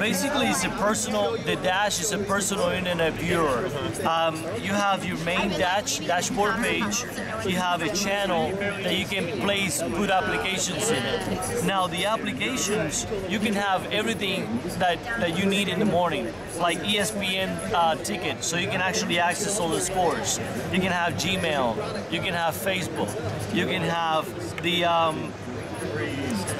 Basically, it's a personal. The dash is a personal internet viewer. Um, you have your main dash dashboard page. You have a channel that you can place put applications in it. Now, the applications you can have everything that that you need in the morning, like ESPN uh, ticket, so you can actually access all the scores. You can have Gmail. You can have Facebook. You can have the um,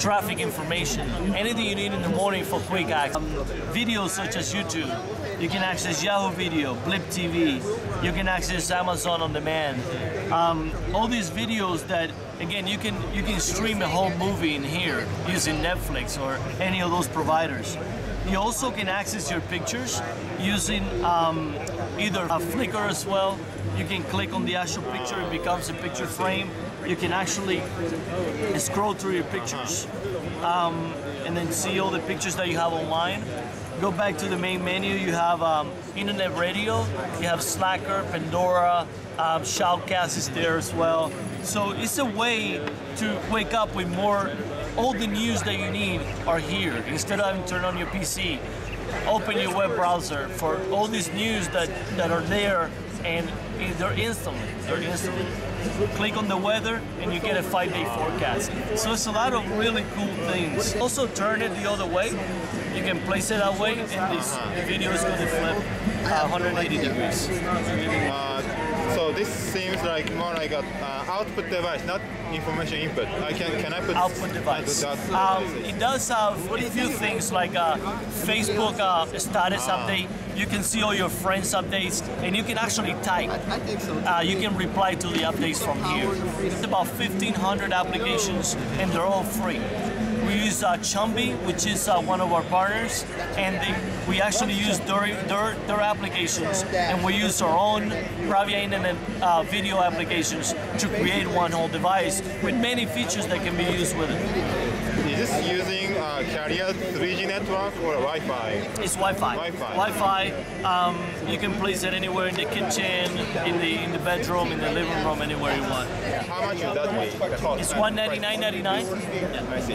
traffic information, anything you need in the morning for quick access. Um, videos such as YouTube, you can access Yahoo Video, Blip TV, you can access Amazon on demand. Um, all these videos that again you can you can stream a whole movie in here using Netflix or any of those providers. You also can access your pictures using um, either a Flickr as well. You can click on the actual picture, it becomes a picture frame. You can actually scroll through your pictures um, and then see all the pictures that you have online. Go back to the main menu. You have um, internet radio. You have Slacker, Pandora, um, Shoutcast is there as well. So it's a way to wake up with more. All the news that you need are here instead of having to turn on your PC. Open your web browser for all these news that, that are there and they're instantly. They're instantly. Click on the weather and you get a five-day forecast. So it's a lot of really cool things. Also turn it the other way. You can place it that way and this, video is going to flip uh, 180 degrees. Uh, so this seems like more like an uh, output device, not information input. I can can I put output device. That's, Um, it does have a few things like a Facebook uh, status update. You can see all your friends' updates, and you can actually type. Uh, you can reply to the updates from here. It's about 1,500 applications, and they're all free. We use uh, Chumby, which is uh, one of our partners, and they, we actually use their, their, their applications, and we use our own Bravia Internet uh, video applications to create one whole device with many features that can be used with it. Is this using uh, carrier 3G network or Wi-Fi? It's Wi-Fi. Wi-Fi. Wi-Fi. Um, you can place it anywhere in the kitchen, in the in the bedroom, in the living room, anywhere you want. How much would that? Cost? It's one ninety nine ninety nine. Yeah. I see.